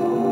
Oh.